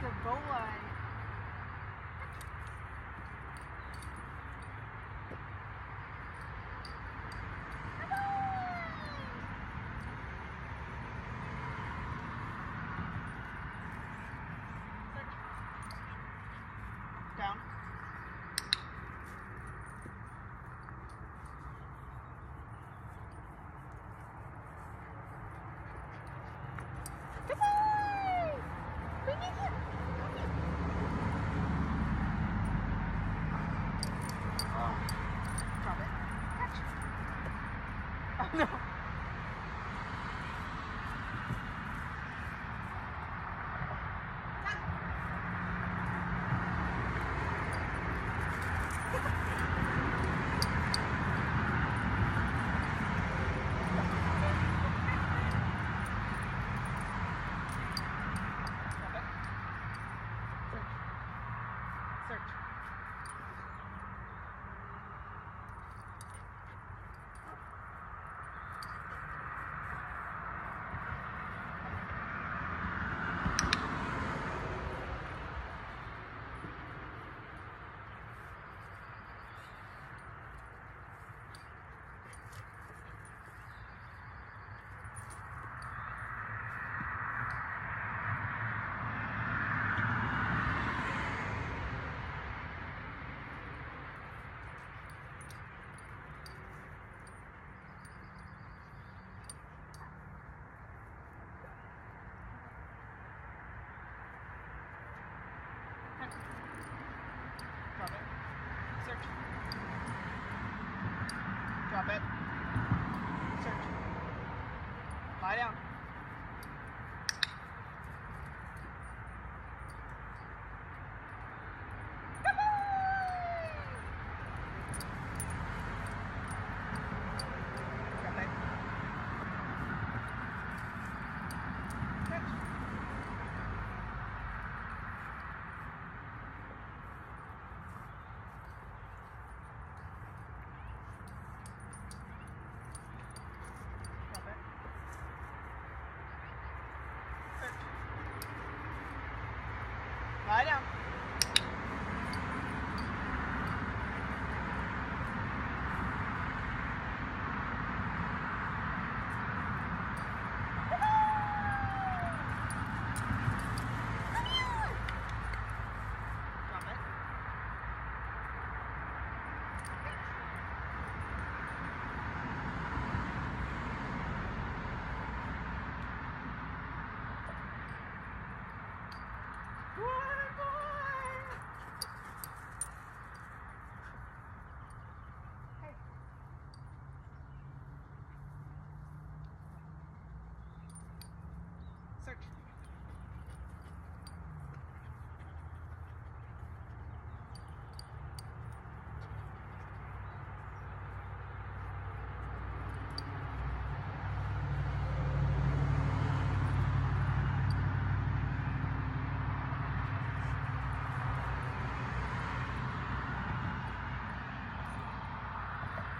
Gaboa no. Drop it. Search. Drop it. Search. Lie down.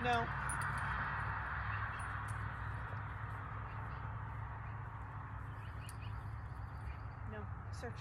No. No. Search.